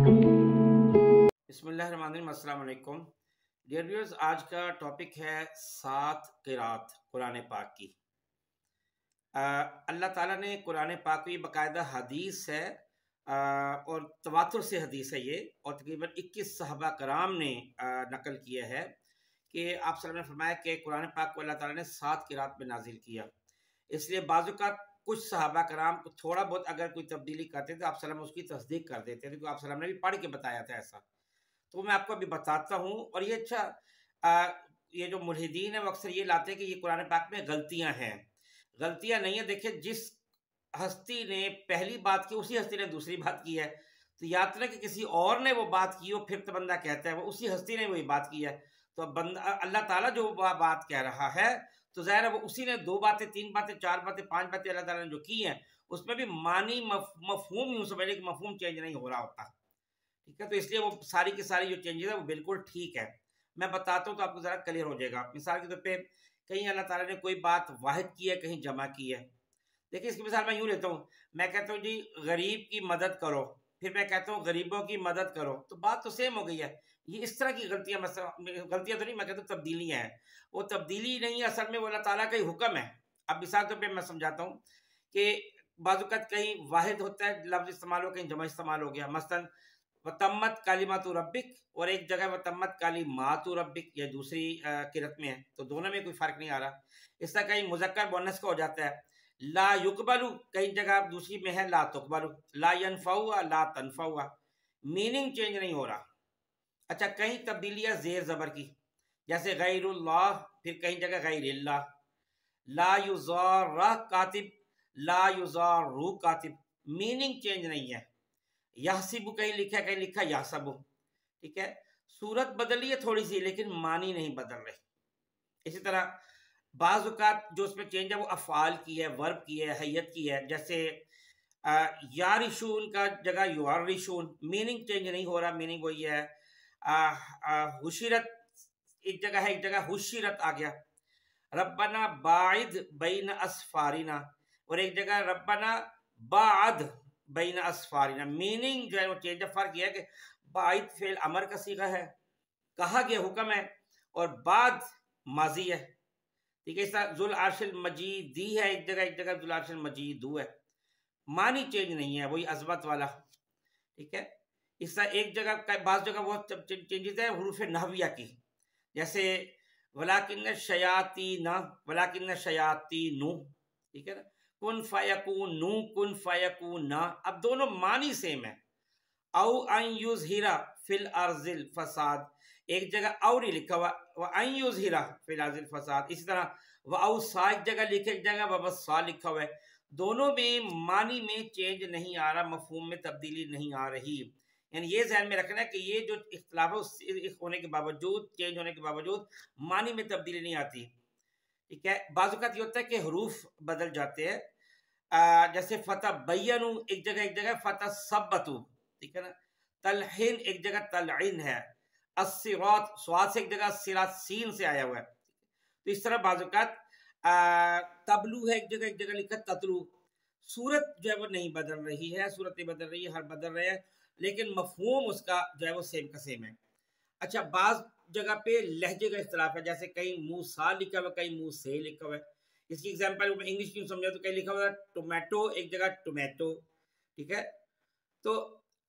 بسم اللہ الرحمن الرحیم السلام علیکم۔ ڈیئر ویورز آج کا ٹاپک ہے سات قرات قرآن پاک کی۔ آ, اللہ تعالیٰ نے قرآن پاک کی باقاعدہ حدیث ہے آ, اور تواتر سے حدیث ہے یہ اور تقریباً اکیس صحابہ کرام نے آ, نقل کیا ہے کہ آپ صلی اللہ علیہ نے فرمایا کہ قرآن پاک کو اللہ تعالیٰ نے سات قرات میں نازل کیا۔ اس لیے بعض اوقات کچھ صحابہ کرام کو تھوڑا بہت اگر کوئی تبدیلی کرتے تو آپ وسلم اس کی تصدیق کر دیتے تھے آپ وسلم نے بھی پڑھ کے بتایا تھا ایسا۔ تو میں آپ کو ابھی بتاتا ہوں، اور یہ اچھا یہ جو ملحدین ہیں وہ اکثر یہ لاتے ہیں کہ یہ قرآن پاک میں غلطیاں ہیں۔ غلطیاں نہیں ہیں، دیکھیں جس ہستی نے پہلی بات کی، اسی ہستی نے دوسری بات کی ہے۔ تو یاد نہ کہ کسی اور نے وہ بات کی ہو پھر تو بندہ کہتا ہے، وہ اسی ہستی نے وہی بات کی ہے۔ تو بندہ اللہ تعالیٰ جو بات کہہ رہا ہے تو ظاہر ہے وہ اسی نے دو باتیں، تین باتیں، چار باتیں، پانچ باتیں اللہ تعالیٰ نے جو کی ہیں، اس میں بھی معنی مفہوم یوں سمجھ کہ مفہوم چینج نہیں ہو رہا ہوتا۔ ٹھیک ہے؟ تو اس لیے وہ ساری کی ساری جو چینجز ہے وہ بالکل ٹھیک ہے میں بتاتا ہوں تو آپ کو ذرا کلیئر ہو جائے گا۔ مثال کے طور پہ کہیں اللہ تعالیٰ نے کوئی بات واحد کی ہے، کہیں جمع کی ہے۔ دیکھیں اس کی مثال میں یوں لیتا ہوں۔ میں کہتا ہوں جی غریب کی مدد کرو، پھر میں کہتا ہوں غریبوں کی مدد کرو۔ تو بات تو سیم ہو گئی ہے۔ یہ اس طرح کی غلطیاں غلطیاں تو نہیں، میں کہتا ہوں تبدیلیاں ہیں۔ وہ تبدیلی نہیں، اصل میں وہ اللہ تعالیٰ کا ہی حکم ہے۔ اب مثال طور پہ میں سمجھاتا ہوں کہ بعض اوقات کہیں واحد ہوتا ہے، لفظ استعمال ہو، کہیں جمع استعمال ہو گیا۔ مثلاً، وتمت کالیمات ربک اور ایک جگہ وتمت کالی ماتو ربک یہ دوسری کرت میں ہے۔ تو دونوں میں کوئی فرق نہیں آ رہا۔ اس طرح کہیں مذکر بونس کا ہو جاتا ہے۔ لا یقبلو کئی جگہ دوسری میں ہے، لا تقبلو لا ینفعوا لا تنفعوا میننگ چینج نہیں ہو رہا۔ اچھا کہیں تبدیلی ہے زیر زبر کی۔ جیسے غیر اللہ، پھر کہیں جگہ غیر اللہ۔ لا یزار کاتب، لا یزار رو کاتب۔ میننگ چینج نہیں ہے۔ یاسب کہیں لکھا ہے، کہیں لکھا یاسب ٹھیک ہے؟ صورت بدلی ہے تھوڑی سی، لیکن معنی نہیں بدل رہی۔ اسی طرح بعض اوقات جو اس میں چینج ہے، وہ افعال کی ہے ورب کی ہے، حیت کی ہے۔ جیسے یارشون کا جگہ یارشون میننگ چینج نہیں ہو رہا میننگ وہی ہے۔ حشیرت ایک جگہ ہے ایک جگہ حشیرت آ گیا ربنا باعد بین اسفارینا اور ایک جگہ ربنا بعد بین اسفارنا میننگ جو ہے وہ چینج فرق یہ ہے کہ باعد فعل امر کا سیغہ ہے کہا گیا حکم ہے اور بعد ماضی ہے ٹھیک ہے اس طرح ذل عرش المجید دی ہے ایک جگہ ایک جگہ ذل عرش المجید دو ہے معنی چینج نہیں ہے وہی عظمت والا ٹھیک ہے اس طرح ایک جگہ بعض جگہ وہ چینجز ہے حروف نحویہ کی۔ جیسے ولاکن شیاتی نہ ولاکن شیاتی نو۔ ٹھیک ہے نا؟ کن فیکون نو، کن فیکون نا۔ اب دونوں معنی سیم ہیں۔ او ان یظہرا فی الارض الفساد۔ ایک جگہ اور ہی لکھا ہوا و ان یظہرا فی الارض الفساد۔ اسی طرح، و او سا ایک جگہ لکھا ایک جگہ و سا لکھا ہوا ہے۔ دونوں میں معنی میں چینج نہیں آ رہا، مفہوم میں تبدیلی نہیں آ رہی۔ یعنی یہ ذہن میں رکھنا ہے کہ یہ جو اختلاف ہونے کے باوجود، چینج ہونے کے باوجود معنی میں تبدیلی نہیں آتی۔ ٹھیک ہے؟ بعض اوقات یہ ہوتا ہے کہ حروف بدل جاتے ہیں۔ جیسے فتح بینو، ایک جگہ ایک جگہ فتح سبتو، ٹھیک ہے نا؟ تلحین ایک جگہ تلعین ہے۔ السرات سواد سے ایک جگہ سرات سین سے آیا ہوا ہے۔ تو اس طرح بعض اوقات تبلو ہے ایک جگہ ایک جگہ لکھا تتلو۔ صورت جو ہے وہ نہیں بدل رہی ہے صورت نہیں بدل رہی ہے، ہر بدل رہے ہیں۔ لیکن مفہوم اس کا جو ہے وہ سیم کا سیم ہے۔ اچھا بعض جگہ پہ لہجے کا اختلاف ہے، جیسے کہیں منہ سا لکھا ہوا، کہیں منہ سے لکھا ہوا ہے۔ اس کی ایگزامپل میں انگلش کیوں سمجھا تو کہیں لکھا ہوا ہے ٹومیٹو ایک جگہ ٹومیٹو ٹھیک ہے؟ تو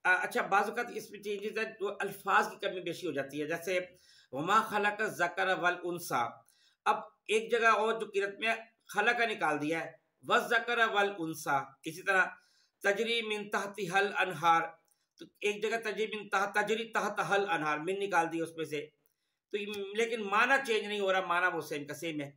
اچھا بعض اوقات اس میں چینجز ہے جو الفاظ کی کمی بیشی ہو جاتی ہے۔ جیسے، وما خلق ذکر والانسا اب ایک جگہ اور جو قرت میں خلق نکال دیا ہے وذکر والانسا اسی طرح تجری من تحت حل انہار تو ایک جگہ تجری تجری تحت حل انہار، من نکال دیا اس میں سے۔ تو لیکن معنی چینج نہیں ہو رہا، معنی وہ سیم کا سیم ہے۔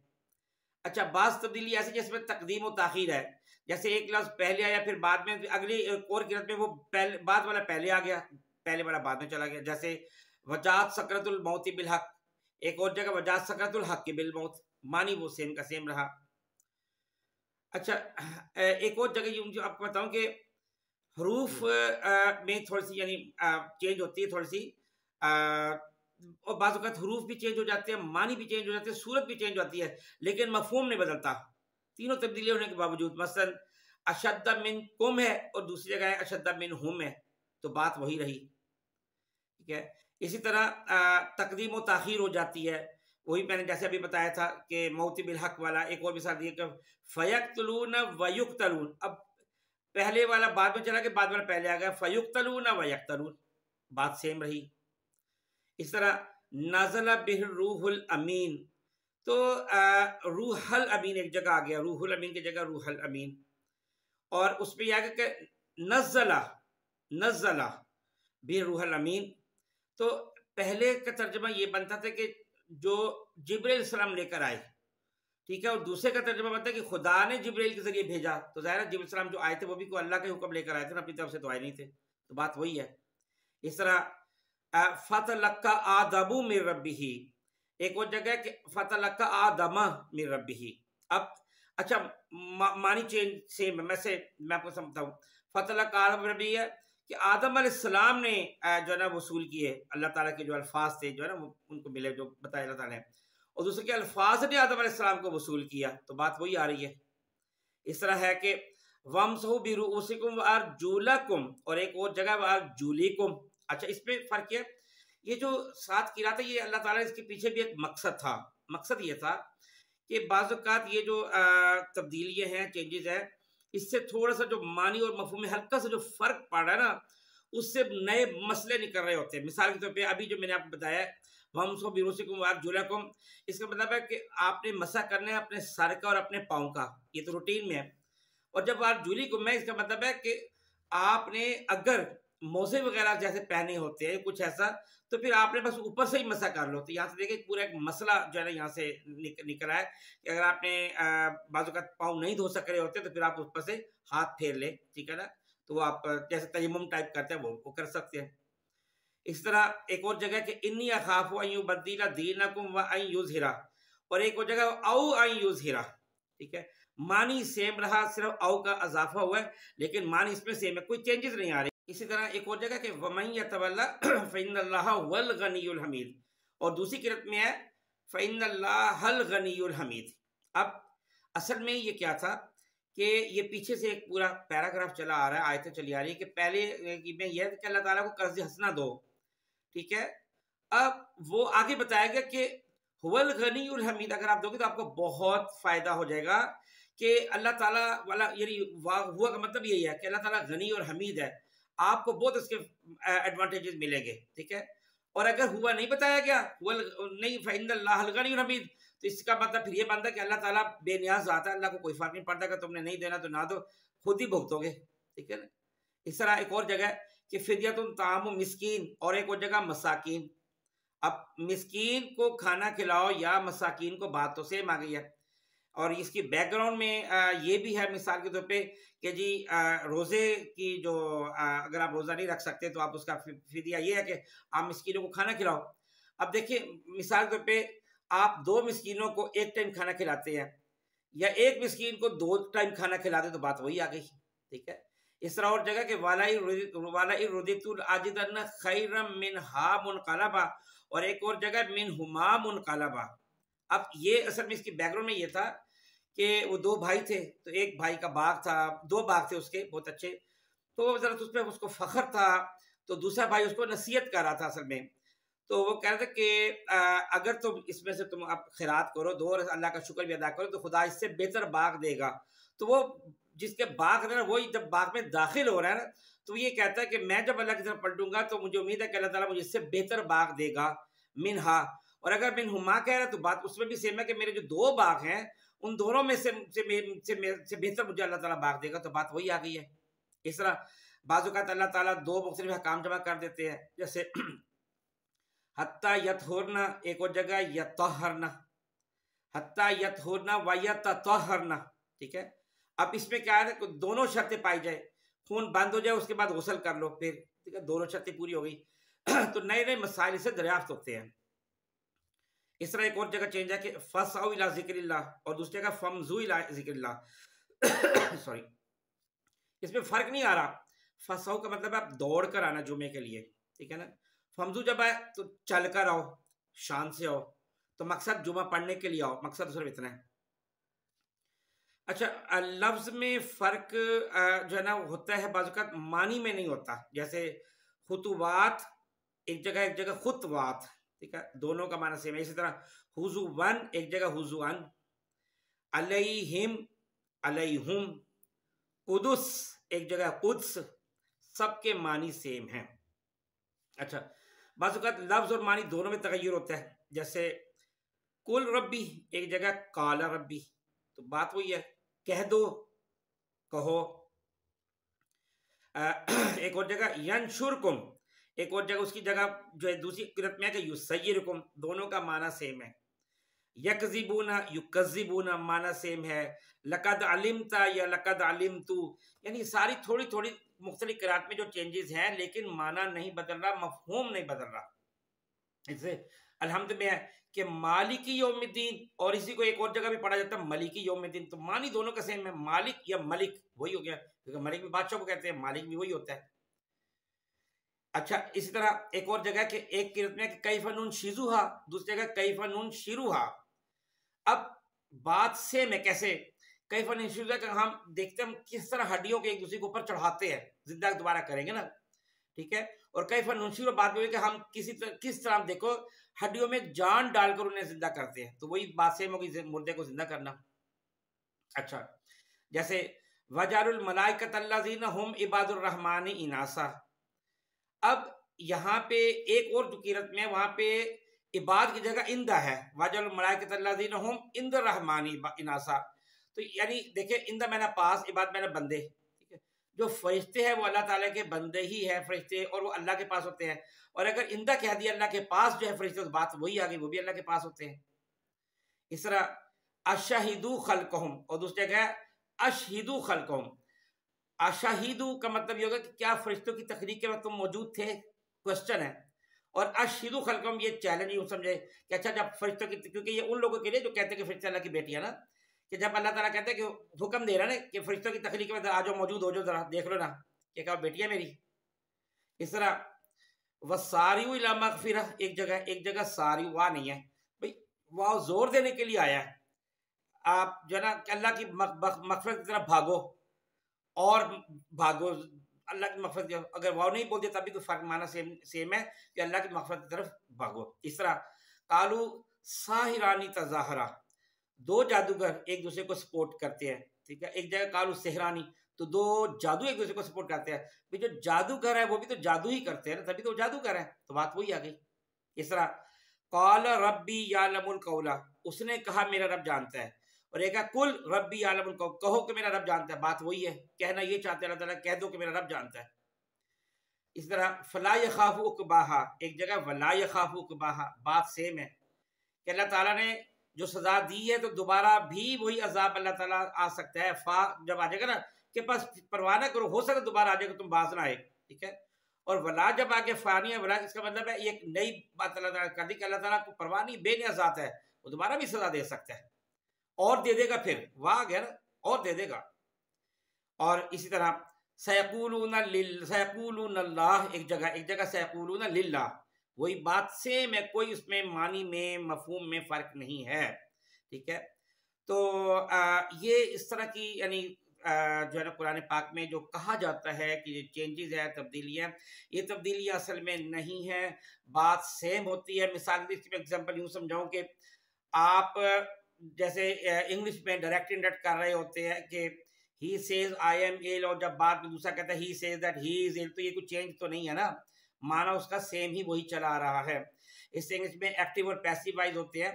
اچھا بعض تبدیلی ایسی جس میں تقدیم و تاخیر ہے۔ جیسے ایک لفظ پہلے آیا، پھر بعد میں اگلی اور قرت میں وہ پہلے بعد والا پہلے آ گیا، پہلے والا بعد میں چلا گیا۔ جیسے وجات سکرت الموتی بالحق۔ ایک اور جگہ وجات سکرت الحق کی بالموت مانی وہ سیم کا سیم رہا۔ اچھا ایک اور جگہ جو آپ کو بتاؤں کہ حروف میں تھوڑی سی یعنی چینج ہوتی ہے تھوڑی سی۔ اور بعض اوقات حروف بھی چینج ہو جاتے ہیں معنی بھی چینج ہو جاتے ہیں صورت بھی چینج ہوتی ہے لیکن مفہوم نہیں بدلتا۔ تینوں تبدیلی ہونے کے باوجود مثلا اشدہ من کم ہے اور دوسری جگہ ہے اشدہ من ہم ہے تو بات وہی رہی۔ ٹھیک ہے؟ اسی طرح تقدیم و تاخیر ہو جاتی ہے۔ وہی میں نے جیسے ابھی بتایا تھا کہ موتی بالحق والا ایک اور مثال دی کہ فیق تلون ویق تلون اب پہلے والا بعد میں چلا کہ بعد والا پہلے آ گیا۔ فیق تلون ویق تلون بات سیم رہی۔ اس طرح نازل بہ روح الامین تو روح الامین ایک جگہ آ گیا۔ روح الامین کی جگہ روح الامین اور اس پہ یہ آگیا کہ نزلہ نزلہ بہ روح الامین تو پہلے کا ترجمہ یہ بنتا تھا کہ جو جبریل السلام لے کر آئے۔ ٹھیک ہے، اور دوسرے کا ترجمہ بنتا ہے کہ خدا نے جبریل کے ذریعے بھیجا۔ تو ظاہر جبریل السلام جو آئے تھے، وہ بھی کوئی اللہ کے حکم لے کر آئے تھے نا اپنی طرف سے تو آئے نہیں تھے۔ تو بات وہی ہے۔ اس طرح فتح لکا آدبو میر ربی ہی ایک وہ جگہ ہے کہ فتح لکا آدما میر ربی ہی اب اچھا مانی چینج سیم میں سے، میں آپ کو سمجھتا ہوں۔ فتح لکا آدم ربی ہے کہ آدم علیہ السلام نے جو ہے نا وصول کیے اللہ تعالیٰ کے جو الفاظ تھے، جو ہے نا ان کو ملے، جو بتایا اللہ تعالیٰ نے۔ اور دوسرے کے الفاظ نے آدم علیہ السلام کو وصول کیا، تو بات وہی آ رہی ہے۔ اس طرح ہے کہ وم بیروسکم اور ایک اور جگہ وار اچھا اس پہ فرق ہے، یہ جو ساتھ کی رات ہے یہ اللہ تعالیٰ اس کے پیچھے بھی ایک مقصد تھا۔ مقصد یہ تھا کہ بعض اوقات یہ جو تبدیلیاں ہیں چینجز ہیں، اس سے تھوڑا سا جو معنی اور مفہوم ہلکا سا جو فرق پڑ رہا ہے نا، اس سے نئے مسئلے نکل رہے ہوتے ہیں۔ مثال کے طور پہ ابھی جو میں نے آپ کو بتایا ہم سو بیروسی کو آپ جولا کم اس کا مطلب ہے کہ آپ نے مسا کرنا ہے اپنے سر کا اور اپنے پاؤں کا، یہ تو روٹین میں ہے۔ اور جب آپ جولی کو، میں اس کا مطلب ہے کہ آپ نے اگر موزے وغیرہ جیسے پہنے ہوتے ہیں، کچھ ایسا، تو پھر آپ نے بس اوپر سے ہی مسا کر لو۔ تو یہاں سے دیکھیں، پورا ایک مسئلہ جو ہے نا یہاں سے نکل رہا ہے کہ اگر آپ نے بازو کا پاؤں نہیں دھو سک رہے ہوتے تو پھر آپ اوپر سے ہاتھ پھیر لیں، ٹھیک ہے نا؟ تو آپ جیسے تیمم ٹائپ کرتے ہیں وہ کر سکتے ہیں۔ اس طرح ایک اور جگہ کہ انی اخاف و ایو بدیلا دینکم و این یوز ہرا اور ایک اور جگہ او این یوز ہرا ٹھیک ہے؟ معنی سیم رہا، صرف او کا اضافہ ہوا ہے، لیکن معنی اس میں سیم ہے، کوئی چینجز نہیں آ رہے اسی طرح ایک اور جگہ کہ وَمَن يَتَوَلَّ فَإِنَّ اللَّهَ وَالْغَنِيُّ الْحَمِيدُ اور دوسری قرت میں ہے، فَإِنَّ اللَّهَ الْغَنِيُّ الْحَمِيدُ اب اصل میں یہ کیا تھا کہ یہ پیچھے سے ایک پورا پیراگراف چلا آ رہا ہے، آیتیں چلی آ رہی ہے کہ پہلے میں یہ کہ اللہ تعالیٰ کو قرض حسنہ دو۔ ٹھیک ہے؟ اب وہ آگے بتایا گیا کہ حول غنی الحمید اگر آپ دو گے تو آپ کو بہت فائدہ ہو جائے گا کہ اللہ تعالیٰ والا یعنی ہوا کا مطلب یہی ہے کہ اللہ تعالیٰ غنی اور حمید ہے، آپ کو بہت اس کے ایڈوانٹیجز ملیں گے، ٹھیک ہے؟ اور اگر ہوا نہیں بتایا گیا نہیں فعند اللہ الغنی حمید تو اس کا مطلب پھر یہ بنتا ہے کہ اللہ تعالیٰ بے نیاز آتا ہے، اللہ کو کوئی فرق نہیں پڑتا کہ تم نے نہیں دینا تو نہ دو خود ہی بھگتو گے، ٹھیک ہے نا؟ اس طرح ایک اور جگہ کہ فدیت تام مسکین اور ایک اور جگہ مساکین۔ اب مسکین کو کھانا کھلاؤ یا مساکین کو بات تو سیم آ گئی ہے۔ اور اس کی بیک گراؤنڈ میں یہ بھی ہے مثال کے طور پہ کہ جی روزے کی جو اگر آپ روزہ نہیں رکھ سکتے تو آپ اس کا فدیہ یہ ہے کہ آپ مسکینوں کو کھانا کھلاؤ۔ اب دیکھیں مثال کے طور پہ آپ دو مسکینوں کو ایک ٹائم کھانا کھلاتے ہیں یا ایک مسکین کو دو ٹائم کھانا کھلاتے تو بات وہی آ گئی۔ ٹھیک ہے؟ اس طرح اور جگہ کہ والا ردیت العاجدن خیرم من ہا منقلبا اور ایک اور جگہ من ہما منقلبا اب یہ اصل میں اس کی بیک گراؤنڈ میں یہ تھا کہ وہ دو بھائی تھے، تو ایک بھائی کا باغ تھا، دو باغ تھے اس کے بہت اچھے۔ تو ذرا اس پہ اس کو فخر تھا، تو دوسرا بھائی اس کو نصیحت کر رہا تھا اصل میں۔ تو وہ کہہ رہے تھے کہ اگر تم اس میں سے تم اب خیرات کرو، دو اور اللہ کا شکر بھی ادا کرو، تو خدا اس سے بہتر باغ دے گا۔ تو وہ جس کے باغ ہے نا وہی جب باغ میں داخل ہو رہا ہے نا، تو یہ کہتا ہے کہ میں جب اللہ کی طرف پلٹوں گا تو مجھے امید ہے کہ اللہ تعالیٰ مجھے اس سے بہتر باغ دے گا، منہا۔ اور اگر من ہما کہہ رہا ہے تو بات اس میں بھی سیم ہے کہ میرے جو دو باغ ہیں، ان دونوں میں سے سے بہتر مجھے اللہ تعالیٰ باغ دے گا، تو بات وہی آ گئی ہے۔ اس طرح بعض اوقات اللہ تعالیٰ دو مختلف حکام جمع کر دیتے ہیں، جیسے حتیٰ یت ہورنا ایک اور جگہ یت توہرنا حتیٰ یت ہورنا و یت ٹھیک ہے؟ اب اس میں کیا ہے کہ دونوں شرطیں پائی جائے خون بند ہو جائے، اس کے بعد غسل کر لو، پھر ٹھیک ہے، دونوں شرطیں پوری ہو گئی۔ تو نئے نئے مسائل سے دریافت ہوتے ہیں۔ اس طرح ایک اور جگہ چینج ہے کہ فسعو الى ذکر اللہ اور دوسری جگہ فمزو الى ذکر اللہ۔ سوری اس میں فرق نہیں آ رہا۔ فسعو کا مطلب ہے آپ دوڑ کر آنا جمعے کے لیے، ٹھیک ہے نا؟ فمزو جب آئے تو چل کر آؤ شان سے آؤ۔ تو مقصد جمعہ پڑھنے کے لیے آؤ، مقصد صرف اتنا ہے۔ اچھا لفظ میں فرق جو ہے نا، ہوتا ہے بعض اوقات معنی میں نہیں ہوتا۔ جیسے خطوبات ایک جگہ ایک جگہ خطوات، ٹھیک ہے؟ دونوں کا معنی سیم ہے۔ اسی طرح حضو ون ایک جگہ حضو ان علیہم علیہم، قدس، ایک جگہ قدس، سب کے معنی سیم ہیں۔ اچھا بعض اوقات لفظ اور معنی دونوں میں تغیر ہوتا ہے۔ جیسے کل ربی، ایک جگہ کالا ربی۔ تو بات وہی ہے۔ کہہ دو، کہو۔ ایک اور جگہ ینشر کم ایک اور جگہ، اس کی جگہ جو ہے، دوسری قرت میں ہے کہ یو سیرکم دونوں کا معنی سیم ہے۔ یکزیبونا یکزیبونا معنی سیم ہے۔ لقد علمتا یا لقد علمتو۔ یعنی ساری تھوڑی تھوڑی مختلف قرات میں جو چینجز ہیں، لیکن معنی نہیں بدل رہا، مفہوم نہیں بدل رہا۔ اس سے الحمد میں ہے کہ مالکی یوم الدین اور اسی کو ایک اور جگہ بھی پڑھا جاتا ہے ملکی یوم الدین۔ تو معنی دونوں کا سیم ہے، مالک یا ملک، وہی ہو گیا۔ کیونکہ ملک بھی بادشاہ کو کہتے ہیں، مالک بھی وہی ہوتا ہے۔ اچھا اسی طرح ایک اور جگہ کہ ایک قرت میں کئی فنون شیزوہا، دوسری جگہ کئی فنون شیروہا۔ اب بات سے میں کیسے؟ کئی فنون شیروہا کہ ہم دیکھتے ہیں، ہم کس طرح ہڈیوں کے ایک دوسرے کے اوپر چڑھاتے ہیں۔ زندہ دوبارہ کریں گے نا، ٹھیک ہے؟ اور کئی فنون شیرو بات ہوئی کہ ہم کسی طرح، کس طرح ہم دیکھو ہڈیوں میں جان ڈال کر انہیں زندہ کرتے ہیں۔ تو وہی بات سیم ہوگی، مردے کو زندہ کرنا۔ اچھا جیسے وجار الملائکت اللہ زین ہم عباد الرحمن اناسا۔ اب یہاں پہ ایک اور جو میں وہاں پہ عباد کی جگہ اندہ ہے۔ وجار الملائکت اللہ زین ہم اند الرحمن اناسا۔ تو یعنی دیکھیں، اندہ میں نے پاس، عباد میں نے بندے۔ جو فرشتے ہیں وہ اللہ تعالیٰ کے بندے ہی ہیں، فرشتے اور وہ اللہ کے پاس ہوتے ہیں۔ اور اگر اندہ کہہ دیا اللہ کے پاس جو ہے فرشتے، تو بات وہی آگئی، وہ بھی اللہ کے پاس ہوتے ہیں۔ اس طرح، اشہدو خلقہم، اور دوسرے جگہ اشہدو خلقہم۔ اشہدو کا مطلب یہ ہوگا کہ کیا فرشتوں کی تخلیق کے وقت تم موجود تھے؟ کوشچن ہے۔ اور اشہدو خلقہم یہ چیلنج یوں سمجھے کہ اچھا جب فرشتوں کی، کیونکہ یہ ان لوگوں کے لیے جو کہتے ہیں کہ فرشتے اللہ کی بیٹی ہے نا کہ جب اللہ تعالیٰ کہتے ہیں کہ حکم دے رہا نا کہ فرشتوں کی تخلیق میں آجو موجود ہو جو ذرا دیکھ لو نا کہ کہا بیٹی ہے میری۔ اس طرح وساری مغفرہ ایک جگہ ایک جگہ ساری وا نہیں ہے۔ بھئی واہ زور دینے کے لیے آیا ہے۔ آپ جو ہے نا کہ اللہ کی مغفرت کی طرف بھاگو۔ اور بھاگو، اللہ کی مغفرت کی اگر واؤ نہیں بول دیا تبھی کوئی فرق معنی سیم سیم ہے کہ اللہ کی مغفرت کی طرف بھاگو۔ اس طرح کالو ساہرانی تظاہرہ۔ دو جادوگر ایک دوسرے کو سپورٹ کرتے ہیں، ٹھیک ہے؟ ایک جگہ کالو سہرانی، تو دو جادو ایک دوسرے کو سپورٹ کرتے ہیں۔ جو جادوگر ہے وہ بھی تو جادو ہی کرتے ہیں نا، تبھی تو وہ جادوگر ہے تو بات وہی آ گئی۔ اس طرح کال ربی یا لم القولا اس نے کہا، میرا رب جانتا ہے۔ اور ایک ہے کل ربی یا لم القول۔ کہو کہ میرا رب جانتا ہے۔ بات وہی ہے، کہنا یہ چاہتے ہیں، اللہ تعالیٰ کہہ دو کہ میرا رب جانتا ہے۔ اس طرح، فلا یخاف اقباہا ایک جگہ، ولا یخاف اقباہا بات سیم ہے۔ کہ اللہ تعالیٰ نے جو سزا دی ہے تو دوبارہ بھی وہی عذاب اللہ تعالیٰ آ سکتا ہے، فا جب آ جائے گا نا، کہ پاس پرواہ نہ کرو، ہو سکتا دوبارہ آ جائے گا، تم باز نہ آئے، ٹھیک ہے؟ اور ولا جب آگے فانی ہے، ولا اس کا مطلب ہے ایک نئی بات اللہ تعالیٰ کر دی کہ اللہ تعالیٰ کو پرواہ نہیں، بے نیا ذات ہے، وہ دوبارہ بھی سزا دے سکتا ہے۔ اور دے دے گا پھر، واہ گیا نا اور دے دے گا۔ اور اسی طرح، سیقولون سیقولون اللہ، ایک جگہ ایک جگہ سیقولون للہ۔ وہی بات سے میں کوئی اس میں معنی میں، مفہوم میں فرق نہیں ہے، ٹھیک ہے؟ تو یہ اس طرح کی یعنی جو ہے نا، قرآن پاک میں جو کہا جاتا ہے کہ یہ چینجز ہے تبدیلیاں، یہ تبدیلی اصل میں نہیں ہے بات سیم ہوتی ہے۔ مثال میں اگزامپل یوں سمجھاؤں کہ آپ، جیسے انگلش میں ڈائریکٹ انڈکٹ کر رہے ہوتے ہیں کہ he says I am L اور جب بعد میں دوسرا کہتا ہے he says that he is L تو یہ کوئی چینج تو نہیں ہے نا؟ مانا اس کا سیم ہی وہی چلا رہا ہے۔ اس انگلش میں ایکٹیو اور پیسیو وائز ہوتے ہیں۔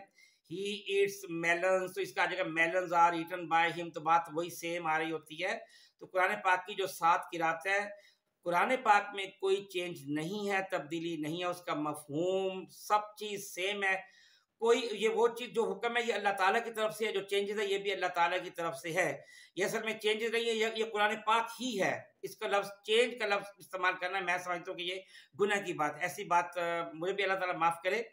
ہی ایٹس میلنس تو اس کا جگہ میلنس آر ایٹن بائی ہم تو بات وہی سیم آ رہی ہوتی ہے۔ تو قرآن پاک کی جو سات قرات ہے قرآن پاک میں کوئی چینج نہیں ہے، تبدیلی نہیں ہے، اس کا مفہوم سب چیز سیم ہے۔ کوئی یہ وہ چیز جو حکم ہے، یہ اللہ تعالیٰ کی طرف سے ہے، جو چینجز ہے یہ بھی اللہ تعالیٰ کی طرف سے ہے۔ یہ اصل میں چینجز نہیں ہے، یہ قرآن پاک ہی ہے۔ اس کا لفظ چینج کا لفظ استعمال کرنا میں سمجھتا ہوں کہ یہ گناہ کی بات ایسی بات مجھے بھی اللہ تعالیٰ معاف کرے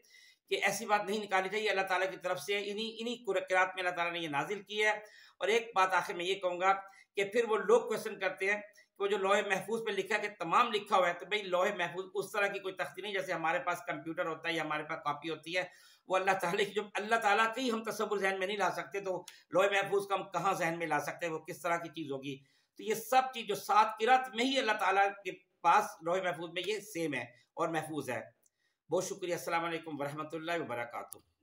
کہ ایسی بات نہیں نکالنی چاہیے۔ اللہ تعالیٰ کی طرف سے انہی انہی قرآن میں اللہ تعالیٰ نے یہ نازل کی ہے۔ اور ایک بات آخر میں یہ کہوں گا کہ پھر وہ لوگ کوشچن کرتے ہیں کہ وہ جو لوہے محفوظ پہ لکھا کہ تمام لکھا ہوا ہے، تو بھائی لوہے محفوظ اس طرح کی کوئی تختی نہیں، جیسے ہمارے پاس کمپیوٹر ہوتا ہے یا ہمارے پاس کاپی ہوتی ہے۔ وہ اللہ تعالیٰ کی جو اللہ تعالیٰ کی ہم تصور ذہن میں نہیں لا سکتے تو لوہے محفوظ کا ہم کہاں ذہن میں لا سکتے ہیں وہ کس طرح کی چیز ہوگی؟ تو یہ سب چیز جو سات قرت میں ہی اللہ تعالیٰ کے پاس لوہے محفوظ میں یہ سیم ہے اور محفوظ ہے۔ بہت شکریہ، السلام علیکم ورحمۃ اللہ وبرکاتہ۔